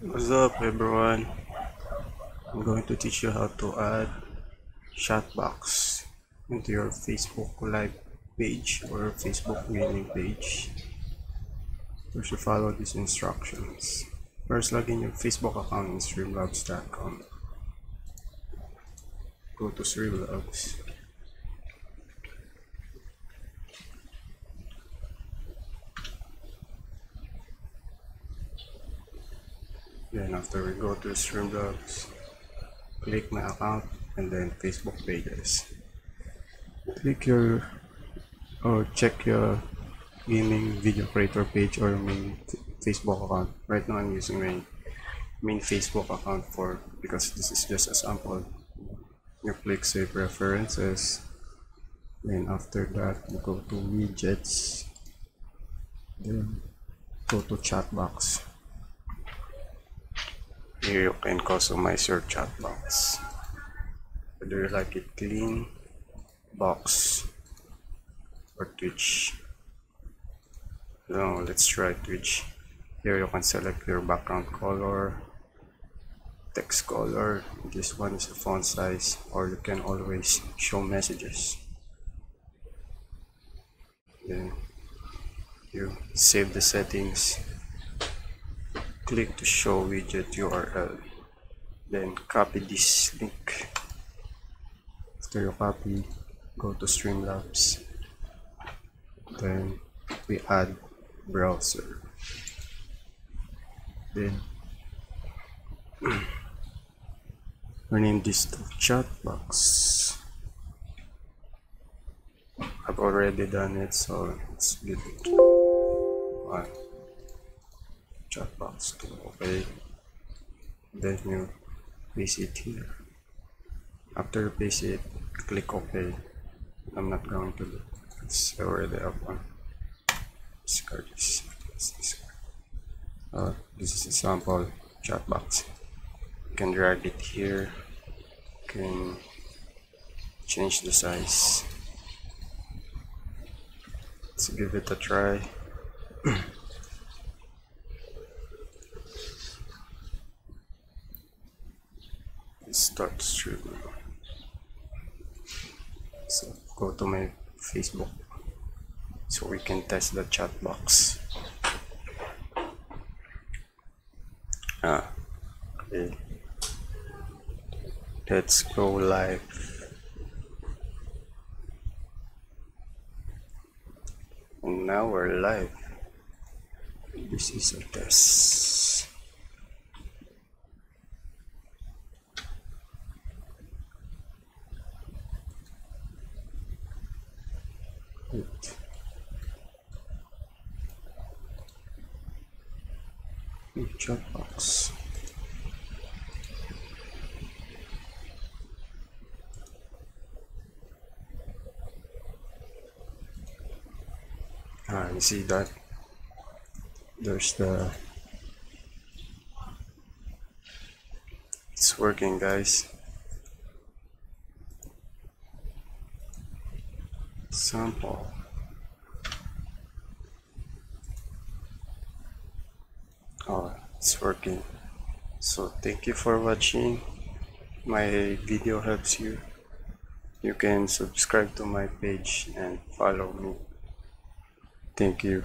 What's up everyone? I'm going to teach you how to add chat box into your Facebook live page or Facebook gaming page. You follow these instructions. First log in your Facebook account in streamlabs.com. Go to Streamlabs. Then after we go to Streamlabs, click my account and then Facebook pages. Click your or check your gaming video creator page or your main Facebook account. Right now I'm using my main Facebook account for because this is just a sample. You click save preferences. Then after that you go to widgets. Then go to chat box. Here you can customize your chat box. Whether you like it clean, box, or Twitch. No, let's try Twitch. Here you can select your background color, text color. This one is the font size, or you can always show messages. Then you save the settings click to show widget URL uh, then copy this link. After you copy go to Streamlabs. Then we add browser. Then rename this to chat box I've already done it so let's one chat box to okay then you paste it here. After you paste it click ok. I'm not going to do it's already up one discard this. Uh, this is a sample chat box you can drag it here. You can change the size. Let's give it a try start streaming. So go to my facebook. So we can test the chat box. Ah. Okay let's go live. And now we're live. This is a test Wait. Chat box. Ah, you see that? There's the. It's working, guys. Sample. Oh it's working. So thank you for watching. My video helps you. You can subscribe to my page and follow me. Thank you